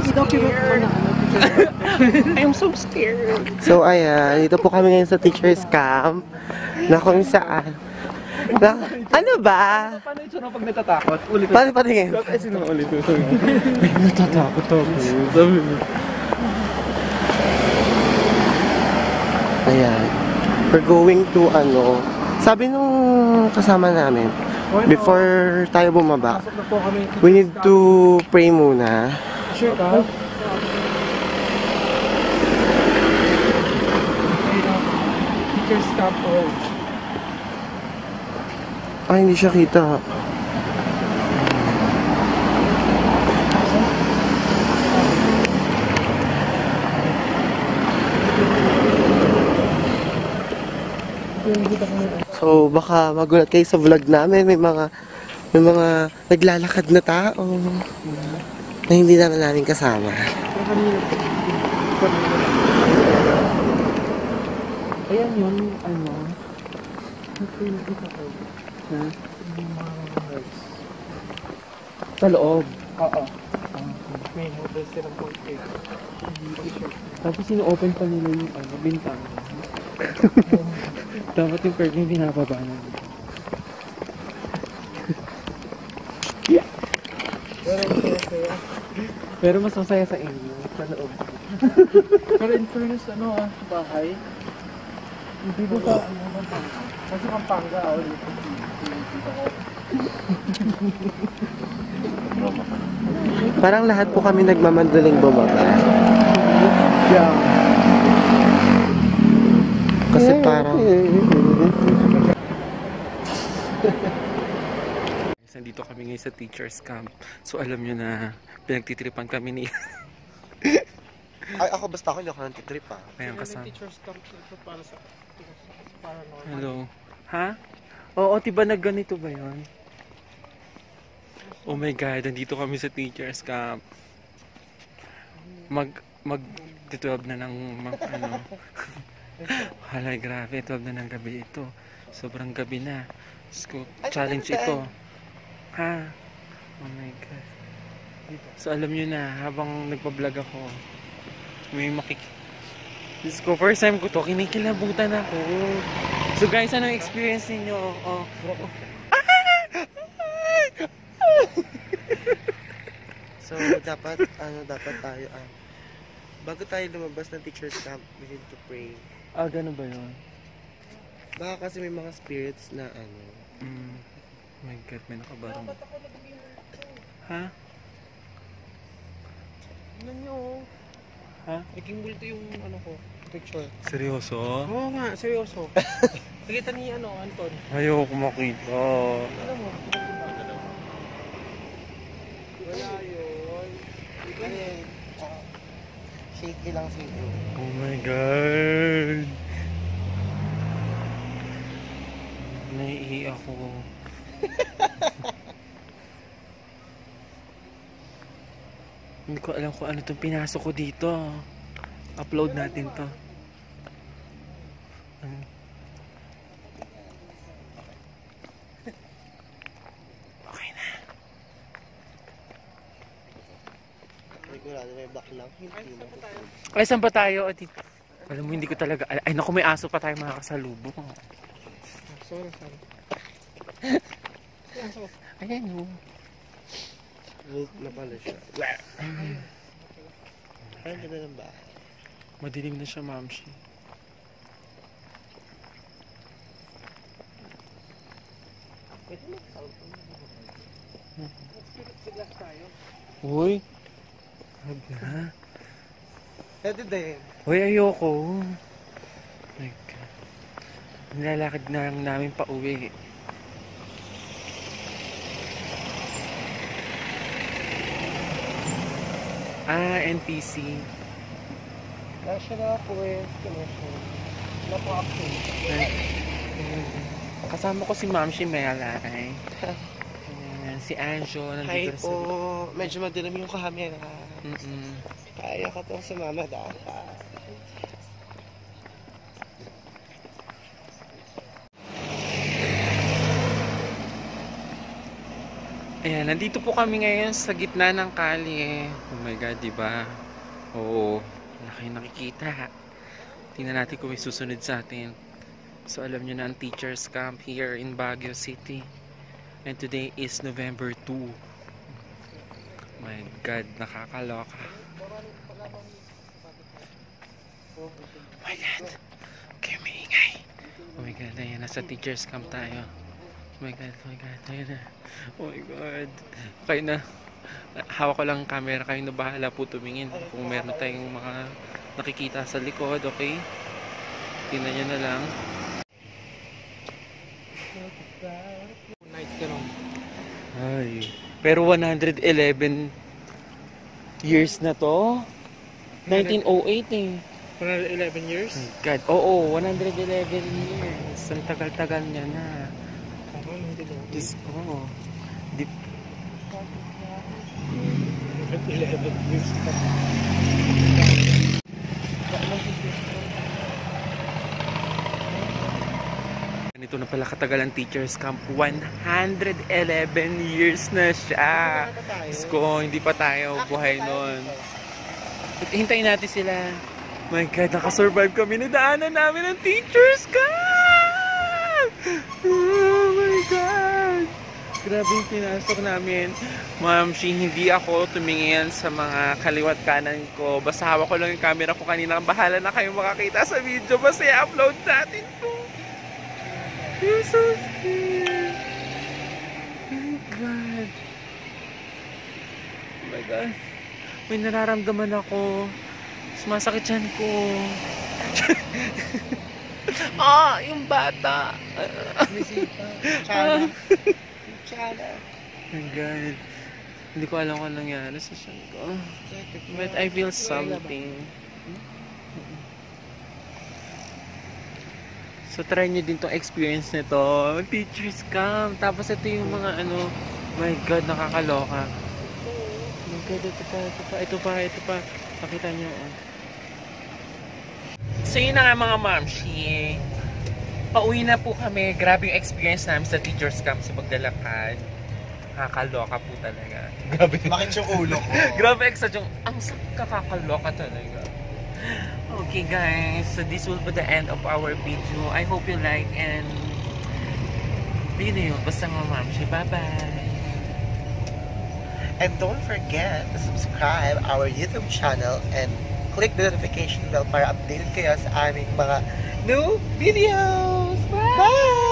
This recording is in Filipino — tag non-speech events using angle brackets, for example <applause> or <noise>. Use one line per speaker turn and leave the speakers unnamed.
so scared. I'm <laughs> so scared.
So ayan, dito po kami ngayon sa teacher's camp na kung saan. Na, ano ba?
Paano yung tsura pag natatakot? Ulit.
Paano patingin?
Ay, sino ulit? <laughs> Ay, natatakot ako. Sabi mo.
Ayan. We're going to ano, sabi nung kasama namin, before tayo bumaba, we need to pray muna.
Sure ka? Road.
Ay, hindi siya kita. So, baka magulat kayo sa vlog namin. May mga, may mga naglalakad na tao na hindi naman namin kasama.
Ayan yun, ano. Ha? Sa loob? Oo. May hotel silang portrait. Tapos sino-open pa nila yung ano, bintang. <laughs> Dapat yung curtain pinapaba na Pero mas masaya sa inyo, sa loob. <laughs> Pero in fairness, ano ah, sa bahay, hindi ko sa ano, Pampanga. Kasi Pampanga, oh, dito ko. <laughs>
Parang lahat po kami nagmamandaling bumaba.
Yeah.
Kasi parang... <laughs>
Nandito kami ngayon sa teacher's camp. So alam nyo na pinagtitripan kami ni <laughs>
Ay, ako basta ako, hindi ako nang titrip ah.
Ayan kasama.
teacher's camp ito para sa paranormal.
Hello. Ha? Oo, tiba na ganito ba yon? Oh my god, nandito kami sa teacher's camp. Mag mag 12 na ng mag, ano. <laughs> Halay, grabe, 12 na ng gabi ito. Sobrang gabi na. Ko, challenge ito. Ha? Oh my god. So alam nyo na, habang nagpa-vlog ako, may makik... Diyos ko, first time ko to, kinikilabutan ako. So guys, anong experience ninyo? Oh, <laughs>
So, dapat, ano, dapat tayo, ah, bago tayo lumabas ng teacher's camp, we need to pray.
ah, ganun ba yun?
Baka kasi may mga spirits na, ano,
Mm. Oh my god, may nakabarang. Ha?
Tignan nyo.
Ha?
naging multo yung ano ko, picture.
Seryoso?
Oo nga, seryoso. <laughs> Nakita ni ano, Anton.
Ayoko makita.
Alam mo, wala yun.
ano yun, ah, shaky lang siguro.
Oh my god. Naiihi ako. <laughs> Hindi ko alam kung ano itong pinasok ko dito. Upload natin to. Um, Okay na. Ay, saan ba tayo? Ati? Alam mo, hindi ko talaga... al- Ay, naku, may aso pa tayo makakasalubong.
Sorry, sorry. <laughs>
Ayan, oh.
Wolf na pala siya. Parang ganda ng bahay.
Madilim na siya, mamshi.
pwede Spirit glass tayo.
Uy. Sabi ha?
Pwede din.
Uy, ayoko. My God. Nilalakad na lang namin pa uwi. Ah, NPC.
National Forest Commission. Na po ako.
Kasama ko si Mamshi Melay. Ayan, si Anjo.
Hi
Nandito
po. Medyo madilim yung camera.
Mm-mm.
Kaya ka to sa mama dapat.
Ayan, nandito po kami ngayon sa gitna ng kalye. Oh my God, di ba? Oo, kayong nakikita. Tingnan natin kung may susunod sa atin. So, alam nyo na ang teacher's camp here in Baguio City. And today is November 2. My God, nakakaloka. Oh my God. Okay, maingay. Oh my God, ayan, nasa teacher's camp tayo. My God, oh my God, ayan na. Oh my God. Kayo na. Hawak ko lang ang camera, kayo na bahala po tumingin. Kung meron tayong mga nakikita sa likod, okay? Tingnan nyo na lang. Ay. Pero 111 years na to. 1908 eh.
111 years?
God, oo, 111 years. Ang tagal-tagal niya na. Diyos ko. Di,
111 years pa.
ganito na pala katagal ang teacher's camp. 111 years na siya. Diyos ko, hindi pa tayo buhay nun. Hintayin natin sila. My God, nakasurvive kami. Nadaanan namin ang teacher's camp! Grabe yung pinasok namin. Ma'am, she, hindi ako tumingin sa mga kaliwat kanan ko. Basta hawak ko lang yung camera ko kanina. Bahala na kayo makakita sa video. Basta i-upload natin to. You're so sweet. Oh my God. Oh my God. May nararamdaman ako. Sumasakit yan ko. <laughs> ah, yung bata.
Bisita. Chana. <laughs> Chana.
Oh my God. Hindi ko alam kung nangyari sa siyan ko. But I feel something. So try nyo din tong experience nito. Teachers camp. Tapos ito yung mga ano, my God, nakakaloka. My God, ito pa, ito pa, ito pa, ito pa. Pakita nyo. Oh. So yun na nga mga mamshi. Pauwi na po kami. Grabe yung experience namin sa teachers camp sa paglalakad. Nakakaloka po talaga. <laughs> Grabe.
Bakit yung ulo ko? <laughs>
Grabe extra yung ang kakakaloka talaga. Okay guys, so this will be the end of our video. I hope you like and yun na yun, basta mga mamshi. Bye-bye!
And don't forget to subscribe our YouTube channel and click the notification bell para updated kayo sa aming mga new videos. Bye. Bye.